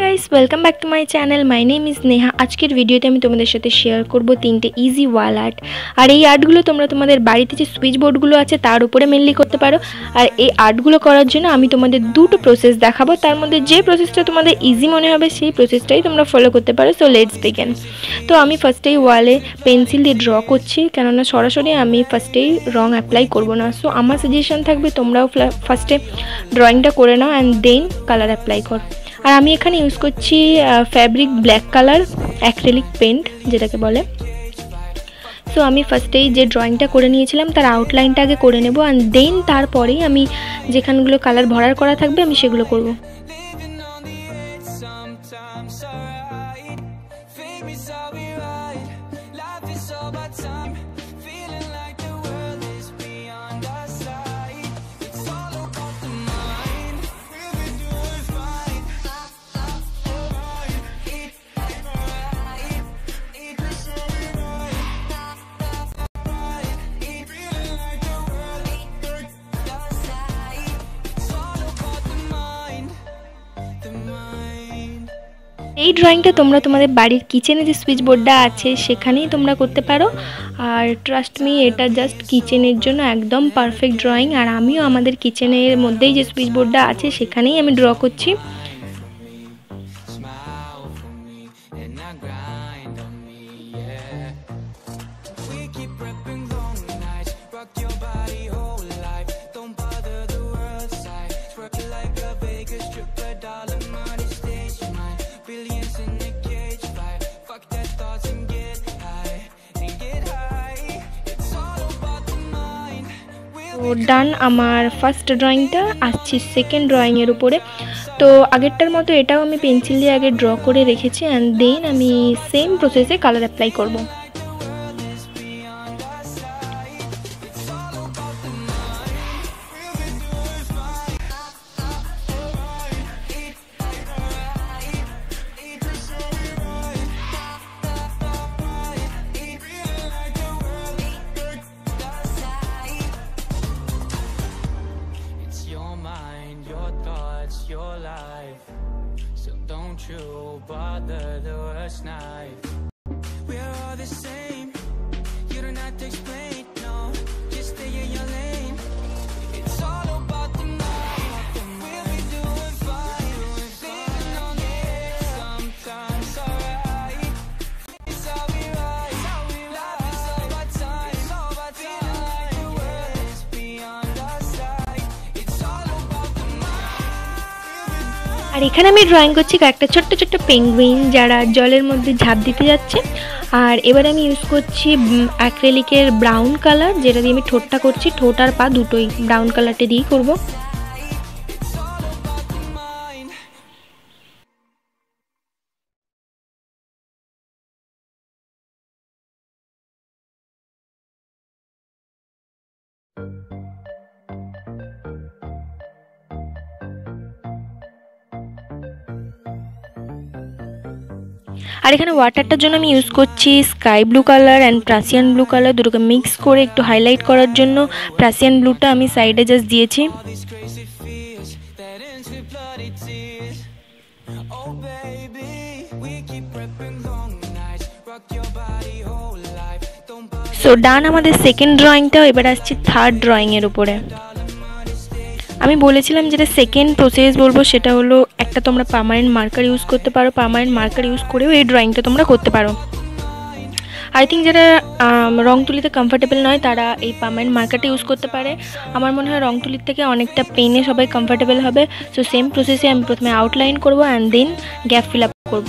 Guys welcome back to my channel my name is Neha আজকের ভিডিওতে আমি তোমাদের সাথে শেয়ার করব তিনটে ইজি ওয়াল আর্ট আর এই আর্টগুলো তোমরা তোমাদের বাড়িতে যে সুইচ বোর্ডগুলো আছে, তার উপরে মেনলি করতে পারো। আর এই আর্টগুলো করার জন্য আমি তোমাদের দুটো প্রসেস দেখাবো। তার মধ্যে যে প্রসেসটা তোমাদের ইজি মনে হবে, সেই প্রসেসটাই তোমরা ফলো করতে পারো। সো লেটস বিগেন তো আমি ফার্স্টেই ওয়ালে পেন্সিল দিয়ে ড্র করছি, কেননা সরাসরি আমি ফার্স্টেই রং অ্যাপ্লাই করব না। সো আমার সাজেশন থাকবে তোমরাও ফার্স্টে ড্রয়িংটা করে নাও অ্যান্ড দেন কালার অ্যাপ্লাই করো। আর আমি এখানে ইউজ করছি fabric black colour acrylic paint যেটাকে বলে। সো আমি ফার্স্টেই যে ড্রয়িংটা করে নিয়েছিলাম, তার আউটলাইনটা আগে করে নেব অ্যান্ড দেন তারপরেই আমি যেখানগুলো কালার ভরার করা থাকবে, আমি সেগুলো করব। এই ড্রয়িংটা তোমরা তোমাদের বাড়ির কিচেনে যে সুইচ বোর্ডটা আছে, সেখানেই তোমরা করতে পারো। আর ট্রাস্ট মি এটা জাস্ট কিচেনের জন্য একদম পারফেক্ট ড্রয়িং আর আমিও আমাদের কিচেনের মধ্যেই যে সুইচ বোর্ডটা আছে, সেখানেই আমি ড্র করছি। তো ডান আমার ফার্স্ট ড্রয়িংটা আসছি সেকেন্ড ড্রয়িংয়ের উপরে। তো আগেরটার মতো এটাও আমি পেন্সিল দিয়ে আগে ড্র করে রেখেছি অ্যান্ড দেন আমি সেম প্রসেসে কালার অ্যাপ্লাই করব। Your life. So don't you bother the worst night. We're all the same. আর এখানে আমি ড্রয়িং করছি কয়েকটা ছোট্ট ছোট্ট পেঙ্গুইন যারা জলের মধ্যে ঝাঁপ দিতে যাচ্ছে। আর এবার আমি ইউজ করছি অ্যাক্রেলিকের ব্রাউন কালার যেটা দিয়ে আমি ঠোঁটটা করছি। ঠোঁট আর পা দুটোই ব্রাউন কালারটা দিয়েই করব। আর এখানে ওয়াটারটার জন্য আমি ইউজ করছি sky blue colour and Prussian blue colour দুটোকে মিক্স করে একটু হাইলাইট করার জন্য। প্রাসিয়ান ব্লুটা আমি সাইডে জাস্ট দিয়েছি। সো ডান আমাদের সেকেন্ড ড্রয়িংটাও এবার আসছি থার্ড ড্রয়িংয়ের উপরে। আমি বলেছিলাম যেটা সেকেন্ড প্রসেস বলব, সেটা হলো একটা তোমরা পার্মানেন্ট মার্কার ইউজ করতে পারো পার্মানেন্ট মার্কার ইউজ করেও এই ড্রয়িংটা তোমরা করতে পারো। আই থিঙ্ক যারা রং তুলিতে কমফর্টেবল নয়, তারা এই পার্মানেন্ট মার্কারটা ইউজ করতে পারে। আমার মনে হয় রং তুলির থেকে অনেকটা পেনে সবাই কমফর্টেবল হবে। সো সেম প্রসেসে আমি প্রথমে আউটলাইন করব and then gap fill up করব।